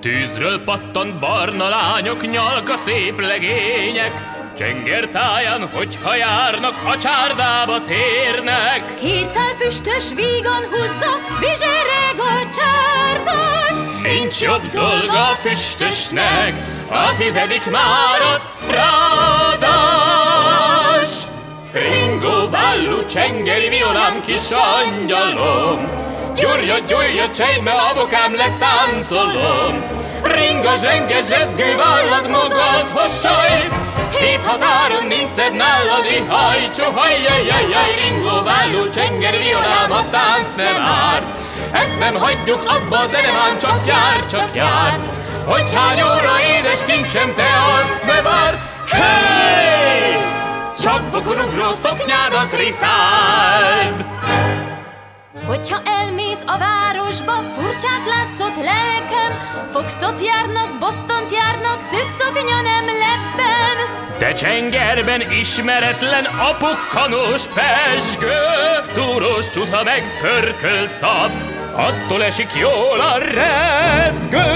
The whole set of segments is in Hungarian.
Tűzről pattant barna lányok, nyalka szép legények, Csenger táján, hogyha járnak, a csárdába térnek. Kétszer füstös vígan húzza, vizsereg a csárdas. Nincs jobb dolga a füstösnek, a tizedik már a ráadás. Ringó vállú csengeri violám kis angyalom, Gyurja, gyurja, csejme, abokám lett táncolom. Ringa, zsenges, rezgő vállad magad, hossaj, Hét határon nincs szebb nálad, ihaj, csohaj, jaj, jaj, jaj, ringó, válló, csenger, violám, a tánc nem árt. Ezt nem hagyjuk abba, de nem ám csak jár, csak jár. Hogy hány óra édes kincsem, te azt ne várd. Hey! Csak bokorugró szoknyádat riszáld! Hogyha elmész a városba, furcsát látszott lelkem, Foxot járnak, Bostont járnak, szűk szoknya nem lebben. De csengerben ismeretlen apukkanós pesgő, túrós csúsza meg pörkölt szaft, attól esik jól a rezgő.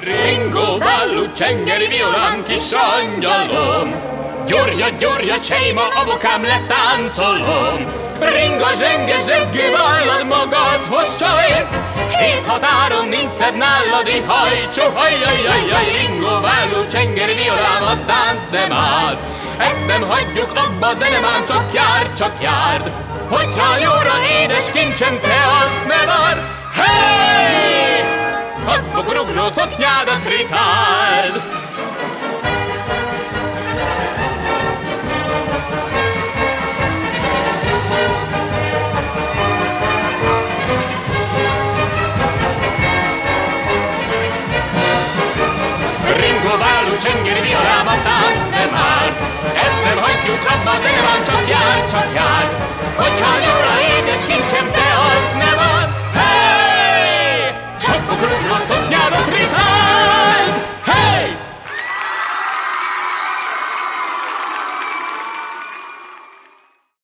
Ringo, vállú, csengeri violám, kis angyalom, Gyurja, gyurja, sejma, abokám letáncolom, Ringa, zsenge, zsezgő, vállad magad, hozd csaj! Hét határon nincs szebb nálad, ihaj, csohaj, jaj, jaj, jaj, ringó, válló, csengeri, violám, a tánc nem áll. Ezt nem hagyjuk abba, de nem ám csak jár, csak járd. Hogyha jóra édes kincsem, te azt ne várd. Hey! Csak bokorugró szoknyádat riszáld!